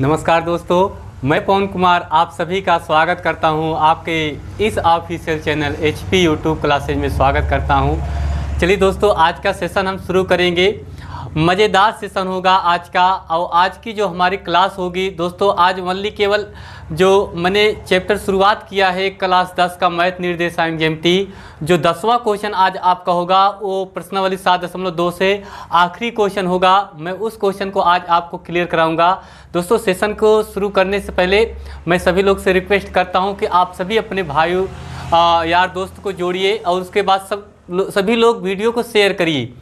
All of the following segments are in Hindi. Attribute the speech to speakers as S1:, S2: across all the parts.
S1: नमस्कार दोस्तों, मैं पवन कुमार आप सभी का स्वागत करता हूँ आपके इस official channel H P YouTube classes में स्वागत करता हूँ। चलिए दोस्तों, आज का सेशन हम शुरू करेंगे। मज़ेदार सेशन होगा आज का। और आज की जो हमारी क्लास होगी, दोस्तों, आज ओनली केवल जो मैंने चैप्टर शुरुआत किया है क्लास दस का मैथ निर्देशांक जेमटी जो दसवां क्वेश्चन आज आपका होगा, वो प्रश्नावली सात दशमलव दो से आखिरी क्वेश्चन होगा। मैं उस क्वेश्चन को आज आपको क्लियर कराऊँगा। दोस्तों सेशन को शुरू करने से पहले मैं सभी लोग से रिक्वेस्ट करता हूँ कि आप सभी अपने भाई यार, दोस्त को जोड़िए और उसके बाद सब सभी लोग वीडियो को शेयर करिए।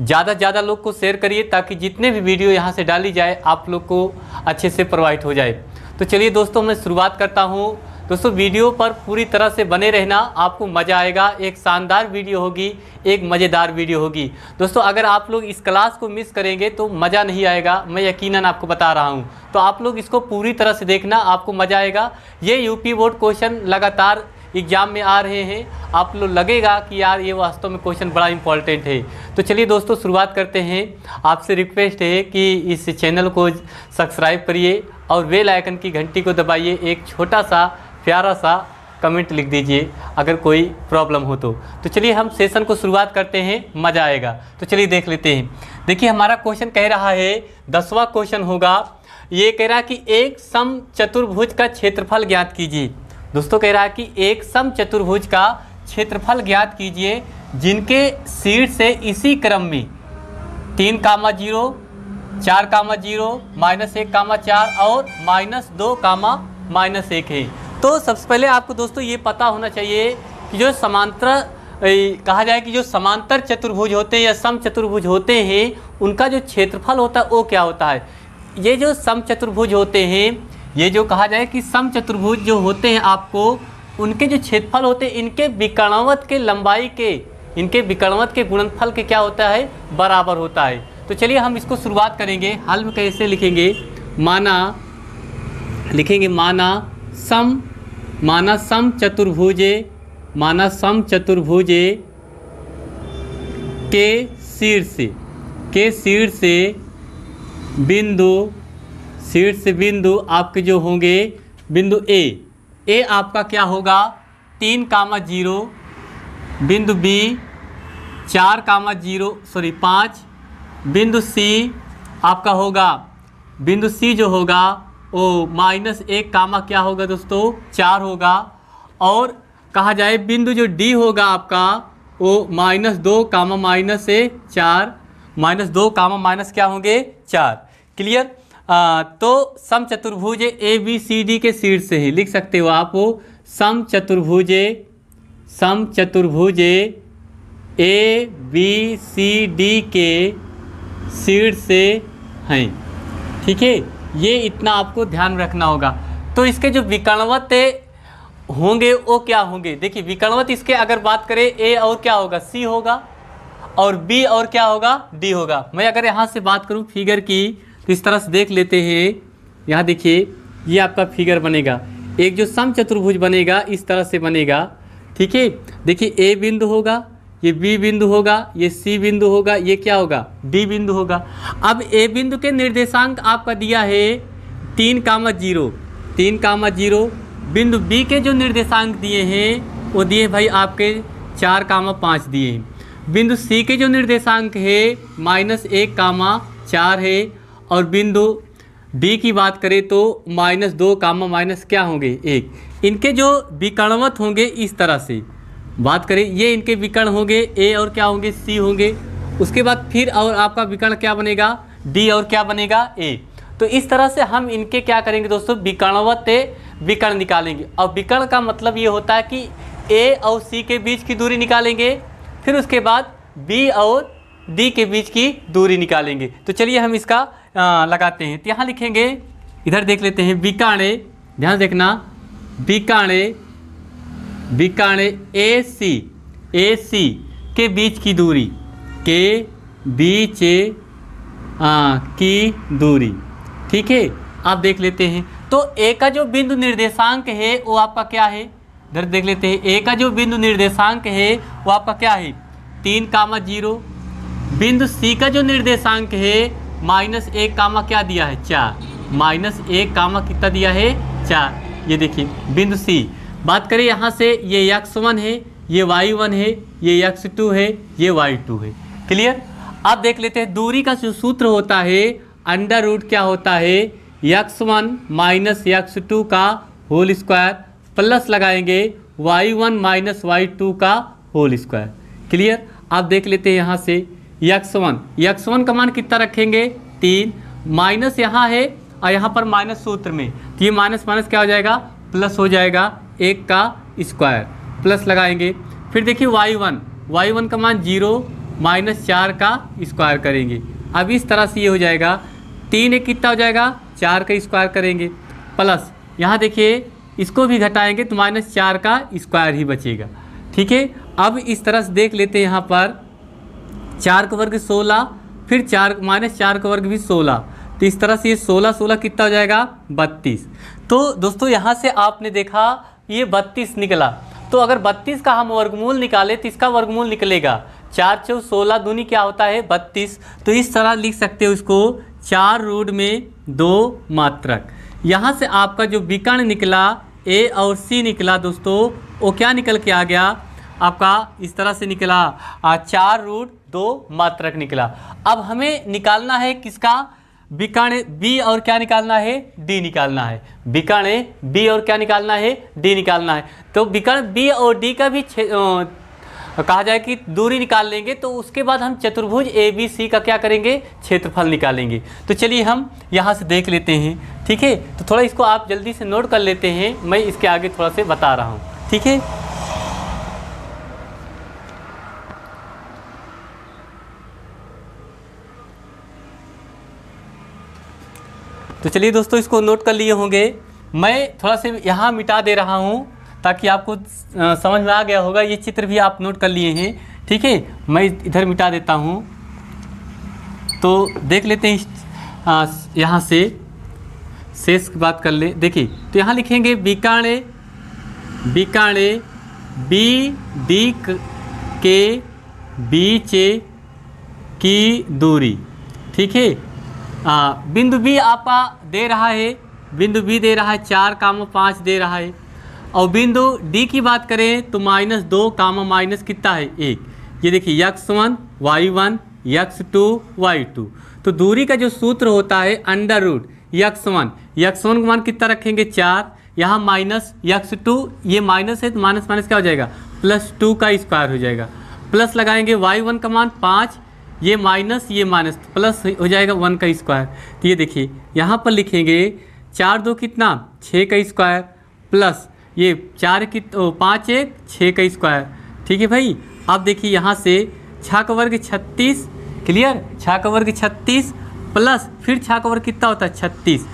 S1: ज़्यादा से ज़्यादा लोग को शेयर करिए ताकि जितने भी वीडियो यहाँ से डाली जाए, आप लोग को अच्छे से प्रोवाइड हो जाए। तो चलिए दोस्तों, मैं शुरुआत करता हूँ। दोस्तों वीडियो पर पूरी तरह से बने रहना आपको मज़ा आएगा। एक शानदार वीडियो होगी, एक मज़ेदार वीडियो होगी। दोस्तों, अगर आप लोग इस क्लास को मिस करेंगे तो मज़ा नहीं आएगा। मैं यकीनन आपको बता रहा हूँ। तो आप लोग इसको पूरी तरह से देखना आपको मज़ा आएगा। ये यूपी बोर्ड क्वेश्चन लगातार एग्ज़ाम में आ रहे हैं। आप लोग लगेगा कि यार ये वास्तव में क्वेश्चन बड़ा इंपॉर्टेंट है। तो चलिए दोस्तों, शुरुआत करते हैं। आपसे रिक्वेस्ट है कि इस चैनल को सब्सक्राइब करिए और बेल आइकन की घंटी को दबाइए। एक छोटा सा, प्यारा सा कमेंट लिख दीजिए, अगर कोई प्रॉब्लम हो तो। तो चलिए हम सेशन को शुरुआत करते हैं। मज़ा आएगा। तो चलिए देख लेते हैं। देखिए, हमारा क्वेश्चन कह रहा है, दसवां क्वेश्चन होगा। ये कह रहा कि एक सम चतुर्भुज का क्षेत्रफल ज्ञात कीजिए। दोस्तों कह रहा है कि एक सम चतुर्भुज का क्षेत्रफल ज्ञात कीजिए, जिनके सीट से इसी क्रम में तीन कामा ज़ीरो, चार कामा ज़ीरो, माइनस एक कामा चार और माइनस दो कामा माइनस एक है। तो सबसे पहले आपको दोस्तों ये पता होना चाहिए कि जो समांतर कहा जाए कि जो समांतर चतुर्भुज होते हैं या सम चतुर्भुज होते हैं, उनका जो क्षेत्रफल होता है वो क्या होता है? ये जो सम चतुर्भुज होते हैं ये जो कहा जाए कि सम चतुर्भुज जो होते हैं आपको, उनके जो क्षेत्रफल होते हैं, इनके विकर्णवत के लंबाई के, इनके विकर्णवत के गुणनफल के क्या होता है? बराबर होता है। तो चलिए हम इसको शुरुआत करेंगे। हल में कैसे लिखेंगे? माना लिखेंगे माना सम माना सम चतुर्भुजे, माना सम चतुर्भुजे के शीर्ष के शीर्ष बिंदु शीर्ष बिंदु आपके जो होंगे, बिंदु ए ए आपका क्या होगा? तीन कामा ज़ीरो, बिंदु बी चार कामा ज़ीरो सॉरी पाँच। बिंदु सी आपका होगा, बिंदु सी जो होगा, वो माइनस एक कामा क्या होगा दोस्तों? चार होगा। और कहा जाए, बिंदु जो डी होगा आपका, वो माइनस दो कामा माइनस से चार, माइनस दो कामा माइनस क्या होंगे? चार। क्लियर? आ, तो सम चतुर्भुज ए बी सी डी के शीर्ष से ही लिख सकते हो आप सम चतुर्भुज सम चतुर्भुज ए बी सी डी के शीर्ष से हैं। ठीक है? ये इतना आपको ध्यान रखना होगा। तो इसके जो विकर्णवत होंगे वो क्या होंगे? देखिए विकर्णवत इसके अगर बात करें ए और क्या होगा? सी होगा और बी और क्या होगा? डी होगा। मैं अगर यहाँ से बात करूँ फिगर की तो इस तरह से देख लेते हैं। यहाँ देखिए, ये आपका फिगर बनेगा। एक जो सम चतुर्भुज बनेगा, इस तरह से बनेगा। ठीक है? देखिए ए बिंदु होगा, ये बी बिंदु होगा, ये सी बिंदु होगा, ये क्या होगा? डी बिंदु होगा। अब ए बिंदु के निर्देशांक आपका दिया है तीन कामा ज़ीरो। तीन कामा ज़ीरो। बिंदु बी के जो निर्देशांक दिए हैं, वो दिए भाई आपके चार कामा पाँच दिए हैं। बिंदु सी के जो निर्देशांक है, माइनस एक कामा चार है। और बिंदु डी की बात करें तो माइनस दो कामा माइनस क्या होंगे? एक। इनके जो विकर्णवत होंगे इस तरह से। बात करें, ये इनके विकर्ण होंगे ए और क्या होंगे? सी होंगे। उसके बाद फिर और आपका विकर्ण क्या बनेगा? डी और क्या बनेगा? ए तो इस तरह से हम इनके क्या करेंगे दोस्तों? विकर्णवत विकर्ण निकालेंगे। और विकर्ण का मतलब ये होता है कि ए और सी के बीच की दूरी निकालेंगे, फिर उसके बाद बी और डी के बीच की दूरी निकालेंगे। तो चलिए हम इसका लगाते हैं। तो यहाँ लिखेंगे, इधर देख लेते हैं, बिकाणे, ध्यान देखना, बिकाणे बिकाणे ए सी ए सी के बीच की दूरी, के बीच की दूरी, ठीक है? आप देख लेते हैं। तो ए का जो बिंदु निर्देशांक है, वो आपका क्या है? इधर देख लेते हैं ए का जो बिंदु निर्देशांक है, वो आपका क्या है? तीन कामा ज़ीरो। बिंदु सी का जो निर्देशांक है माइनस एक कामा क्या दिया है? चार। माइनस एक कामा कितना दिया है? चार। ये देखिए, बिंदु सी। बात करें यहाँ से, ये यक्स वन है, ये वाई वन है, ये यक्स टू है, ये वाई टू है। क्लियर अब देख लेते हैं, दूरी का जो सूत्र होता है अंडर रूट क्या होता है? X one minus x two का होल स्क्वायर प्लस लगाएँगे y one minus y two का होल स्क्वायर क्लियर आप देख लेते हैं यहाँ से यक्स वन। यक्स वन का मान कितना रखेंगे? तीन। माइनस यहाँ है और यहाँ पर माइनस सूत्र में। तो ये माइनस माइनस क्या हो जाएगा? प्लस हो जाएगा एक का स्क्वायर। प्लस लगाएँगे। फिर देखिए वाई वन। वाई वन का मान ज़ीरो माइनस चार का स्क्वायर करेंगे। अब इस तरह से ये हो जाएगा। तीन एक कितना हो जाएगा? चार का स्क्वायर करेंगे। प्लस यहाँ देखिए इसको भी घटाएँगे तो माइनस चार का स्क्वायर ही बचेगा। ठीक है? अब इस तरह से देख लेते हैं यहाँ पर। चार का वर्ग सोलह, फिर चार माइनस चार का वर्ग भी सोलह। तो इस तरह से ये सोलह सोलह कितना हो जाएगा? बत्तीस। तो दोस्तों, यहाँ से आपने देखा ये बत्तीस निकला। तो अगर बत्तीस का हम वर्गमूल निकालें तो इसका वर्गमूल निकलेगा। चार चौ सोलह दूनी क्या होता है? बत्तीस। तो इस तरह लिख सकते हो इसको। चार रूट में दो मात्रक। यहाँ से आपका जो विकर्ण निकला, ए और सी निकला दोस्तों, वो क्या निकल के आ गया? आपका इस तरह से निकला। चार रूट दो मात्रक निकला। अब हमें निकालना है किसका? विकर्ण बी और क्या निकालना है? डी निकालना है। विकर्ण बी और क्या निकालना है? डी निकालना है। तो विकर्ण बी और डी का भी कहा जाए कि दूरी निकाल लेंगे तो उसके बाद हम चतुर्भुज ए, बी, सी का क्या करेंगे? क्षेत्रफल निकालेंगे। तो चलिए हम यहाँ से देख लेते हैं। ठीक है? तो थोड़ा इसको आप जल्दी से नोट कर लेते हैं। मैं इसके आगे थोड़ा से बता रहा हूँ। ठीक है? तो चलिए दोस्तों, इसको नोट कर लिए होंगे। मैं थोड़ा से यहाँ मिटा दे रहा हूँ ताकि आपको समझ में आ गया होगा, ये चित्र भी आप नोट कर लिए हैं। ठीक है? मैं इधर मिटा देता हूँ। तो देख लेते हैं यहाँ से, शेष की बात कर ले। देखिए तो यहाँ लिखेंगे बीकाणे बीकाणे, बी, डी, के बीच की, दूरी। ठीक है? बिंदु बी आपका दे रहा है, बिंदु बी दे रहा है चार, काम पाँच दे रहा है। और बिंदु डी की बात करें तो माइनस दो, कामा माइनस कितना है? एक। ये देखिए, x one, y one, x two, y two. तो दूरी का जो सूत्र होता है, under root, x one. X one का मान कितना रखेंगे? चार। यहाँ माइनस यक्स टू, ये माइनस है तो माइनस माइनस क्या हो जाएगा? प्लस टू का स्क्वायर हो जाएगा। प्लस लगाएँगे वाई वन का मान पाँच ये माइनस ये माइनस प्लस हो जाएगा वन का स्क्वायर। तो ये देखिए यहाँ पर लिखेंगे चार दो कितना? छः का स्क्वायर प्लस ये चार की पाँच एक छः का स्क्वायर। ठीक है भाई? अब देखिए यहाँ से छः का वर्ग छत्तीस क्लियर? छः का वर्ग छत्तीस प्लस फिर छः का वर्ग कितना होता है? छत्तीस।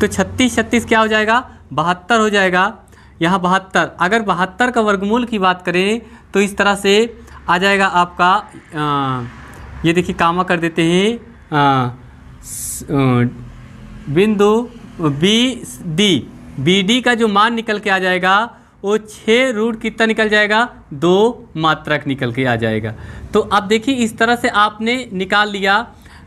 S1: तो छत्तीस छत्तीस क्या हो जाएगा? बहत्तर हो जाएगा। यहाँ बहत्तर। अगर बहत्तर का वर्गमूल की बात करें तो इस तरह से आ जाएगा आपका आ, ये देखिए कामा कर देते हैं बिंदु बी डी बी डी का जो मान निकल के आ जाएगा, वो छः रूट कितना निकल जाएगा? दो मात्रक निकल के आ जाएगा। तो अब देखिए इस तरह से आपने निकाल लिया।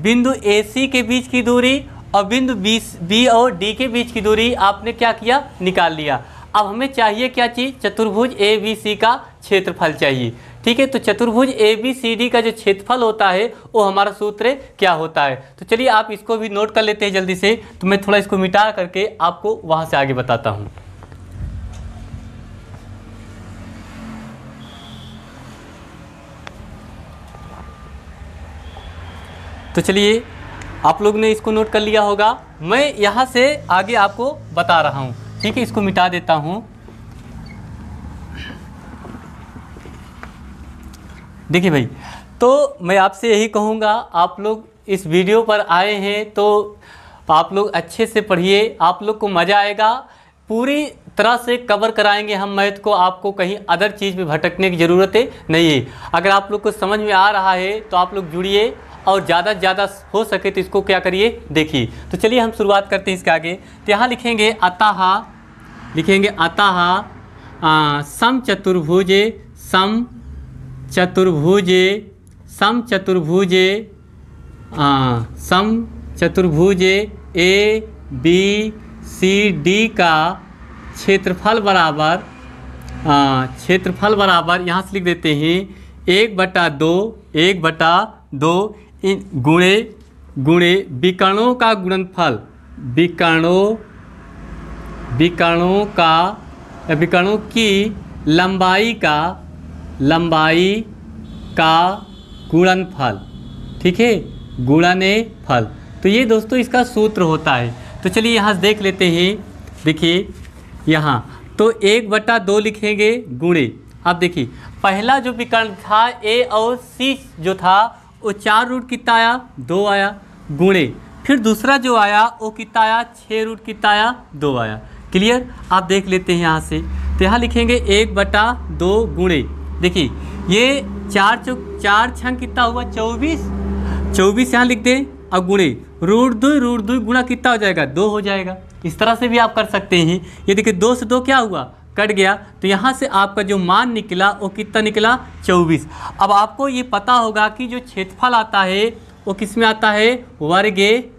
S1: बिंदु ए सी के बीच की दूरी और बिंदु बी बी और डी के बीच की दूरी आपने क्या किया? निकाल लिया। अब हमें चाहिए क्या चीज़? चतुर्भुज ए बी सी का क्षेत्रफल चाहिए। ठीक है तो चतुर्भुज ए बी सी डी का जो क्षेत्रफल होता है, वो हमारा सूत्र क्या होता है? तो चलिए आप इसको भी नोट कर लेते हैं जल्दी से। तो मैं थोड़ा इसको मिटा करके आपको वहाँ से आगे बताता हूँ। तो चलिए, आप लोग ने इसको नोट कर लिया होगा। मैं यहाँ से आगे आपको बता रहा हूँ। ठीक है, इसको मिटा देता हूँ। देखिए भाई तो मैं आपसे यही कहूँगा, आप लोग इस वीडियो पर आए हैं तो आप लोग अच्छे से पढ़िए, आप लोग को मज़ा आएगा। पूरी तरह से कवर कराएँगे हम मैथ को, आपको कहीं अदर चीज़ में भटकने की ज़रूरत नहीं है। अगर आप लोग को समझ में आ रहा है तो आप लोग जुड़िए और ज़्यादा से ज़्यादा हो सके तो इसको क्या करिए, देखिए। तो चलिए हम शुरुआत करते हैं इसके आगे। तो यहाँ लिखेंगे, अतः लिखेंगे, अतः सम चतुर्भुज सम चतुर्भुजे, सम चतुर्भुजे सम चतुर्भुजे, ए, बी, सी, डी का क्षेत्रफल बराबर क्षेत्रफल बराबर यहाँ से लिख देते हैं, एक बटा दो, एक बटा दो, इन गुणे गुणे विकर्णों का गुणनफल, विकर्णों विकर्णों का, विकर्णों की लंबाई का लंबाई का गुणनफल ठीक है? गुणने फल। तो ये दोस्तों इसका सूत्र होता है। तो चलिए यहाँ देख लेते हैं। देखिए, यहाँ। तो एक बटा दो लिखेंगे गुणे। अब देखिए, पहला जो विकर्ण था ए और सी जो था, वो चार रूट कितना आया दो आया, गुणे। फिर दूसरा जो आया, वो कितना आया छः रूट कितना आया दो आया। क्लियर आप देख लेते हैं यहाँ से। तो यहाँ लिखेंगे एक बटा दो गुणे। देखिए, ये चार चौ चार छंग कितना हुआ? चौबीस। चौबीस यहाँ लिख दें अब गुणे रूट दो रूट दो गुणा कितना हो जाएगा? दो हो जाएगा। इस तरह से भी आप कर सकते हैं। ये देखिए, दो से दो क्या हुआ? कट गया। तो यहाँ से आपका जो मान निकला, वो कितना निकला? चौबीस। अब आपको ये पता होगा कि जो क्षेत्रफल आता है, वो किसमें आता है? वर्ग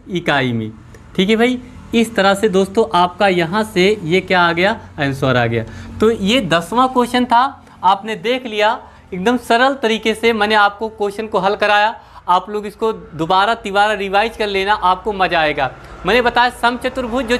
S1: इकाई में। ठीक है भाई? इस तरह से दोस्तों, आपका यहाँ से ये क्या आ गया? आंसर आ गया। तो ये दसवां क्वेश्चन था। आपने देख लिया, एकदम सरल तरीके से मैंने आपको क्वेश्चन को हल कराया। आप लोग इसको दोबारा तिबारा रिवाइज कर लेना, आपको मज़ा आएगा। मैंने बताया सम चतुर्भुज जो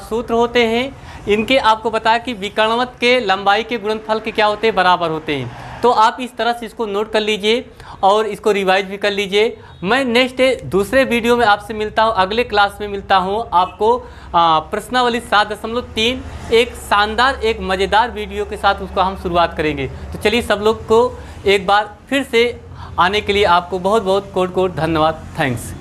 S1: सूत्र होते हैं, इनके आपको बताया कि विकर्णवत के लंबाई के गुणनफल के क्या होते हैं? बराबर होते हैं। तो आप इस तरह से इसको नोट कर लीजिए। और इसको रिवाइज भी कर लीजिए। मैं नेक्स्ट दूसरे वीडियो में आपसे मिलता हूँ, अगले क्लास में मिलता हूँ आपको प्रश्नावली सात दशमलव तीन, एक शानदार, एक मज़ेदार वीडियो के साथ उसको हम शुरुआत करेंगे। तो चलिए सब लोग को एक बार फिर से आने के लिए आपको बहुत बहुत कोट कोट धन्यवाद। थैंक्स